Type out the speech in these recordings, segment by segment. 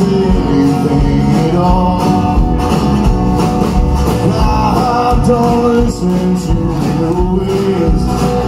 everything at all I don't listen to your ways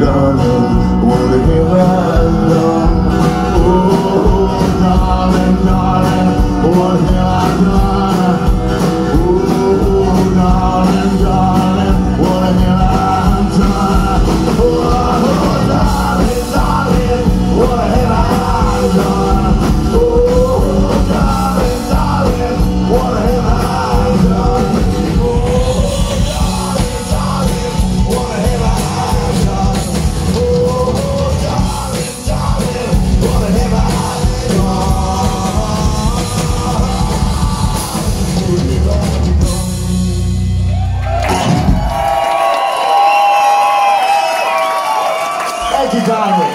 done. Donnery.